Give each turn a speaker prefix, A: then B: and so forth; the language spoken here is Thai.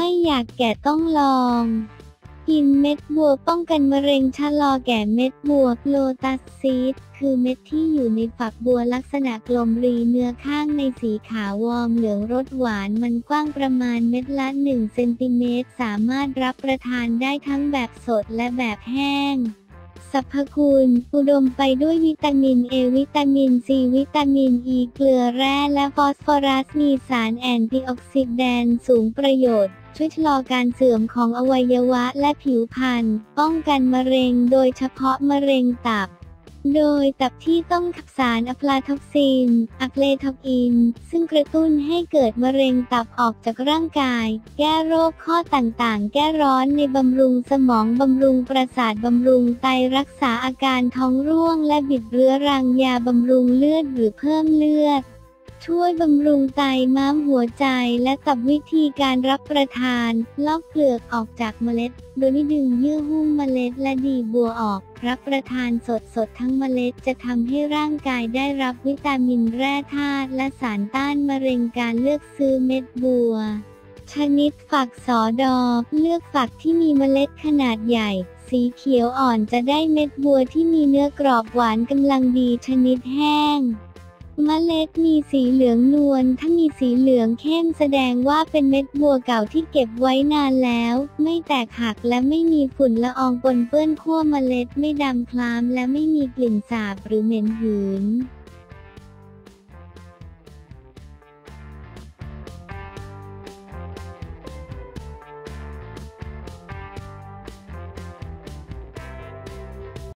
A: ไม่อยากแก่ต้องลองกินเม็ดบัวป้องกันมะเร็งชะลอแก่เม็ดบัว lotus seed คือเม็ดที่อยู่ในฝักบัวลักษณะกลมรีเนื้อข้างในสีขาวอมเหลืองรสหวานมันกว้างประมาณเม็ดละ 1 เซนติเมตร สามารถรับประทานได้ทั้งแบบสดและแบบแห้ง สรรพคุณ อุดมไปด้วยวิตามินเอวิตามินซีวิตามินอีเกลือแร่และฟอสฟอรัสมีสาร antioxidant สูงประโยชน์ ช่วยชะลอการเสื่อมของอวัยวะและผิวพรรณป้องกันมะเร็งโดยเฉพาะมะเร็งตับ โดยตับที่ต้องขับสารอะฟลาท็อกซิน อะฟลาท็อกซิน ซึ่งกระตุ้นให้เกิดมะเร็งตับออกจากร่างกาย แก้โรคข้อต่างๆ แก้ร้อนในบำรุงสมอง บำรุงประสาท บำรุงไต รักษาอาการท้องร่วง และบิดเรื้อรัง ยาบำรุงเลือดหรือเพิ่มเลือด ช่วยบำรุงไตม้ามหัวใจและตับวิธีการรับประทาน ลอกเปลือกออกจากเมล็ด โดยไม่ดึงเยื่อหุ้มเมล็ดและดีบัวออก รับประทานสดสดๆทั้งเมล็ดจะทำให้ร่างกายได้รับวิตามินแร่ธาตุและสารต้านมะเร็งการเลือกซื้อเม็ดบัว ชนิดฝักสอดอ เลือกฝักที่มีเมล็ดขนาดใหญ่สีเขียวอ่อนจะได้เม็ดบัวที่มีเนื้อกรอบหวานกำลังดีชนิดแห้ง เมล็ดมีสีเหลืองนวล ถ้ามีสีเหลืองเข้มแสดงว่าเป็นเม็ดบัวเก่าที่เก็บไว้นานแล้ว ไม่แตกหักและไม่มีฝุ่นละอองปนเปื้อนขั้วเมล็ดไม่ดำคล้ำและไม่มีกลิ่นสาบหรือเหม็นหืน